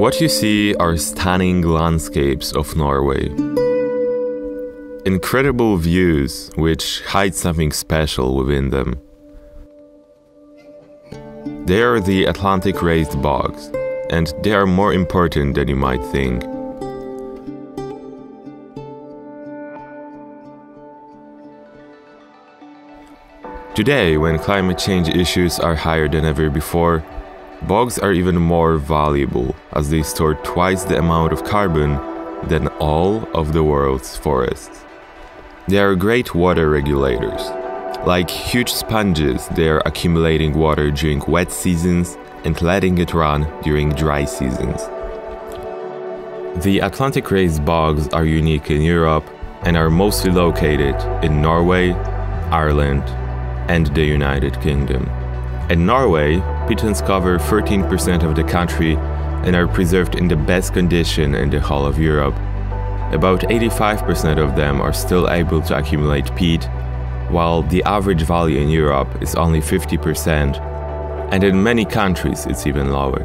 What you see are stunning landscapes of Norway. Incredible views which hide something special within them. They are the Atlantic raised bogs, and they are more important than you might think. Today, when climate change issues are higher than ever before, bogs are even more valuable as they store twice the amount of carbon than all of the world's forests. They are great water regulators. Like huge sponges, they are accumulating water during wet seasons and letting it run during dry seasons. The Atlantic raised bogs are unique in Europe and are mostly located in Norway, Ireland, and the United Kingdom. In Norway, peatlands cover 13% of the country and are preserved in the best condition in the whole of Europe. About 85% of them are still able to accumulate peat, while the average value in Europe is only 50%, and in many countries it's even lower.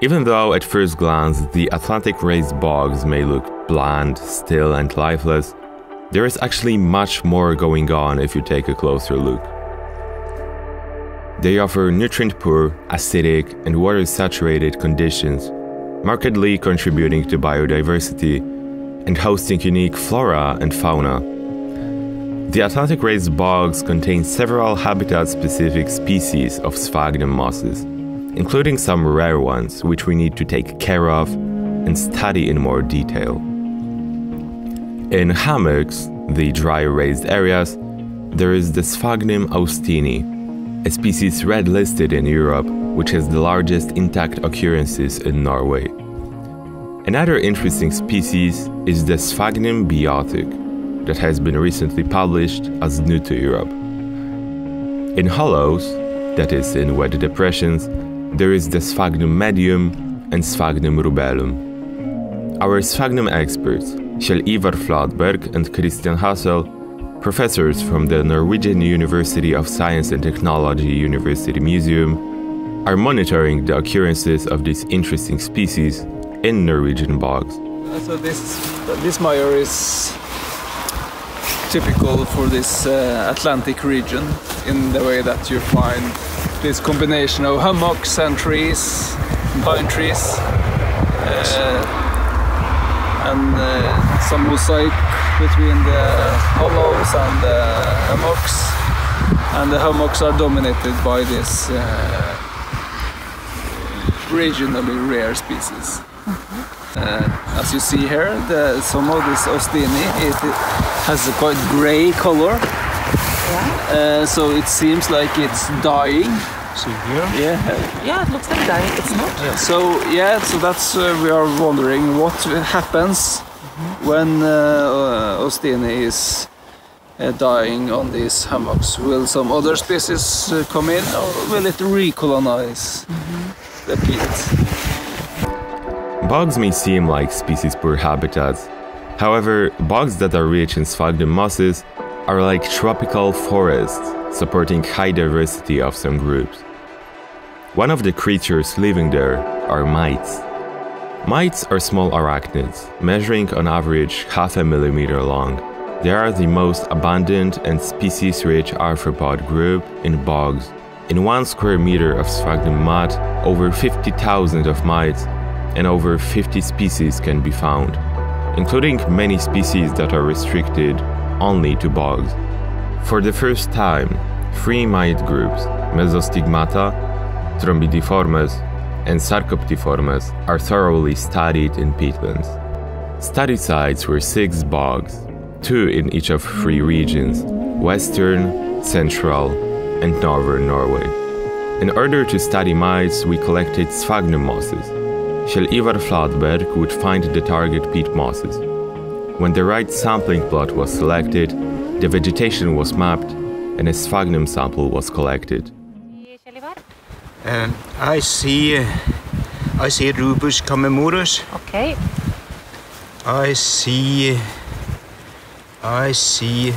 Even though at first glance the Atlantic raised bogs may look bland, still, and lifeless, there is actually much more going on if you take a closer look. They offer nutrient poor, acidic, and water saturated conditions, markedly contributing to biodiversity and hosting unique flora and fauna. The Atlantic raised bogs contain several habitat specific species of sphagnum mosses, including some rare ones which we need to take care of and study in more detail. In hummocks, the dry raised areas, there is the Sphagnum austini, a species red listed in Europe which has the largest intact occurrences in Norway. Another interesting species is the Sphagnum beothuk, that has been recently published as new to Europe. In hollows, that is, in wet depressions, there is the Sphagnum medium and Sphagnum rubellum. Our Sphagnum experts, Kjell Ivar Flatberg and Kristian Hassel, professors from the Norwegian University of Science and Technology University Museum, are monitoring the occurrences of these interesting species in Norwegian bogs. So this this Meyer is typical for this uh, Atlantic region in the way that you find this combination of hummocks and trees, pine trees. Uh, and uh, some mosaic between the hollows and the hummocks and the hummocks are dominated by this uh, regionally rare species. Uh, as you see here, the, some of this austini it, it has a quite grey color, uh, so it seems like it's dying. See here? Yeah. Yeah, it looks like dying. It's not. So yeah, so that's uh, we are wondering what happens when uh, austini is uh, dying on these hummocks. Will some other species uh, come in, or will it recolonize the peat? Bogs may seem like species poor habitats. However, bogs that are rich in sphagnum mosses are like tropical forests, supporting high diversity of some groups. One of the creatures living there are mites. Mites are small arachnids, measuring on average half a millimeter long. They are the most abundant and species rich arthropod group in bogs. In one square meter of sphagnum mud, over 50,000 of mites and over 50 species can be found, including many species that are restricted only to bogs. For the first time, three mite groups, Mesostigmata, Trombidiformes, and Sarcoptiformes, are thoroughly studied in peatlands. Study sites were six bogs, two in each of three regions Western, Central, and Northern Norway. In order to study mites, we collected sphagnum mosses. Kjell Ivar Flatberg would find the target peat mosses. When the right sampling plot was selected, the vegetation was mapped, and a sphagnum sample was collected. Um, I see, uh, I see Rubus chamaemorus. Okay. I see, I see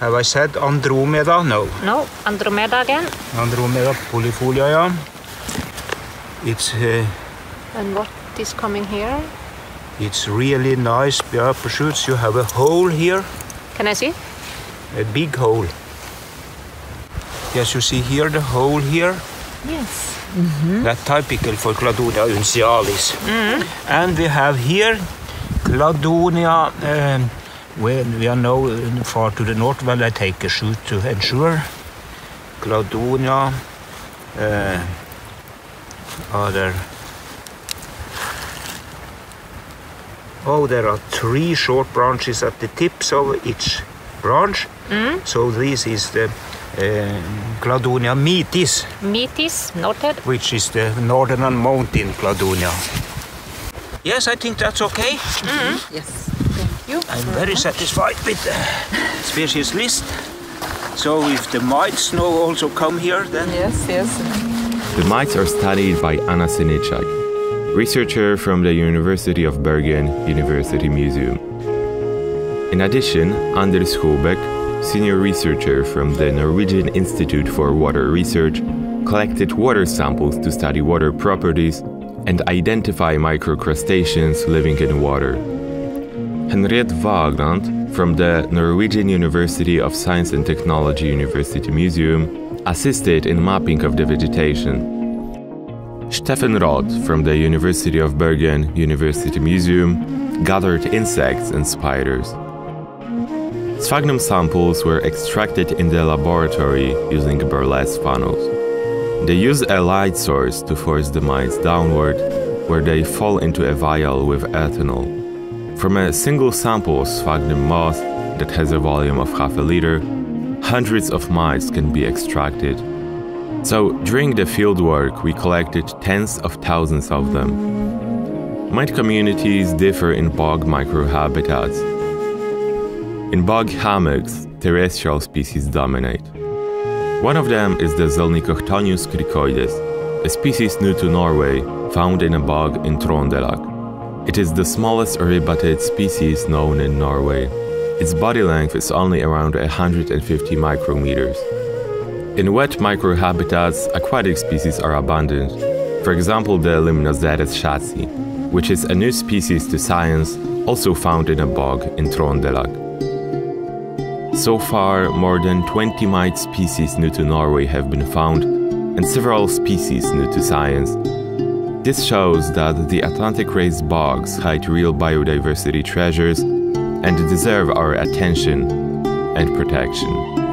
Have I said Andromeda? No. No, Andromeda again. Andromeda polifolia, yeah. It's uh, And what is coming here? It's really nice. Yeah, pursuits. You have a hole here, Can I see? a big hole. Yes, you see here the hole here. Yes. That's typical for Cladonia uncialis. Mhm. And we have here Cladonia, um, when we are now far to the north, well, I take a shoot to ensure. Cladonia, uh, other. Oh, there are three short branches at the tips of each branch. So this is the uh, Cladonia mitis. Mitis, noted. which is the northern mountain Cladonia. Yes, I think that's okay. Yes. Thank you. I'm very satisfied with the species list. So if the mites now also come here, then Yes, yes. The mites are studied by Anna Seniczak, researcher from the University of Bergen University Museum. In addition, Anders Skobek, senior researcher from the Norwegian Institute for Water Research, collected water samples to study water properties and identify microcrustaceans living in water. Henriette Vagland from the Norwegian University of Science and Technology University Museum assisted in mapping of the vegetation. Steffen Roth from the University of Bergen University Museum gathered insects and spiders. Sphagnum samples were extracted in the laboratory using Berlese funnels. They use a light source to force the mites downward, where they fall into a vial with ethanol. From a single sample of sphagnum moss that has a volume of half a liter, hundreds of mites can be extracted. So, during the fieldwork, we collected tens of thousands of them. Mite communities differ in bog microhabitats. In bog hummocks, terrestrial species dominate. One of them is the Sellnickochthonius cricoides, a species new to Norway found in a bog in Trondelag. It is the smallest oribatid species known in Norway. Its body length is only around 150 micrometers. In wet microhabitats, aquatic species are abundant. For example, the Limnoceras schatzi, which is a new species to science, also found in a bog in Trondelag. So far, more than 20 mite species new to Norway have been found, and several species new to science. This shows that the Atlantic raised bogs hide real biodiversity treasures and deserve our attention and protection.